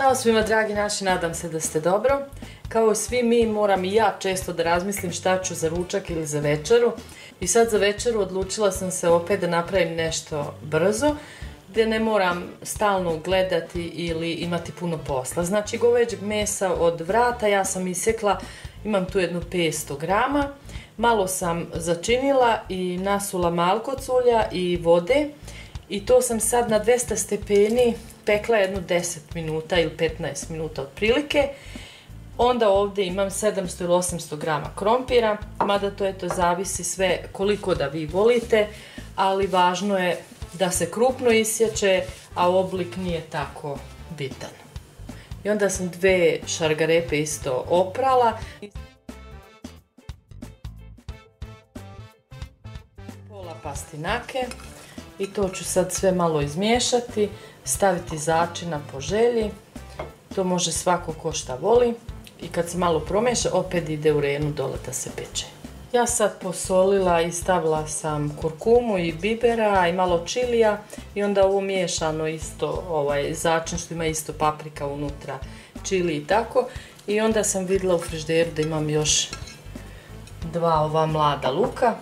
Ćao svima dragi naši, nadam se da ste dobro. Kao i svi mi moram i ja često da razmislim šta ću za ručak ili za večeru. I sad za večeru odlučila sam se opet da napravim nešto brzo gdje ne moram stalno gledati ili imati puno posla. Znači goveđeg mesa od vrata ja sam isekla, imam tu jednu 500 grama. Malo sam začinila i nasula malko culja i vode i to sam sad na 200 stepeni pekla jednu 10 minuta ili 15 minuta otprilike. Onda ovdje imam 700 ili 800 grama krompira, mada to eto zavisi sve koliko da vi volite, ali važno je da se krupno isječe, a oblik nije tako bitan. I onda sam dve šargarepe isto oprala. Pola pastinake i to ću sad sve malo izmiješati, staviti začina po želji. To može svako ko šta voli i kad se malo promeša opet ide u renu dole da se peče. Ja sad posolila i stavila sam kurkumu i bibera i malo čilija i onda ovo miješano isto, ovaj začin što ima isto paprika unutra, čili i tako. I onda sam vidjela u frižderu da imam još dva ova mlada luka,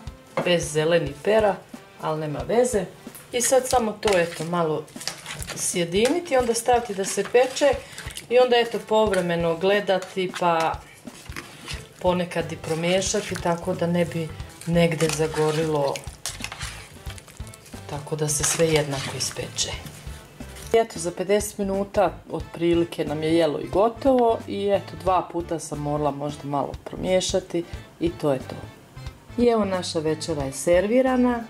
bez zeleni pera, ali nema veze. I sad samo to eto malo sjediniti, onda staviti da se peče i onda eto povremeno gledati pa ponekad i promiješati tako da ne bi negdje zagorilo tako da se sve jednako ispeče. Eto, za 50 minuta otprilike nam je jelo i gotovo i eto, dva puta sam morala možda malo promiješati i to je to. I evo naša večera je servirana.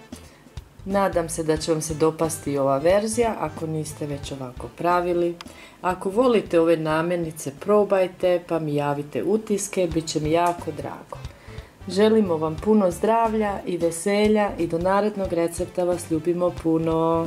Nadam se da će vam se dopasti ova verzija ako niste već ovako pravili. Ako volite ove namirnice probajte pa mi javite utiske, bit će mi jako drago. Želimo vam puno zdravlja i veselja i do narednog recepta vas ljubimo puno.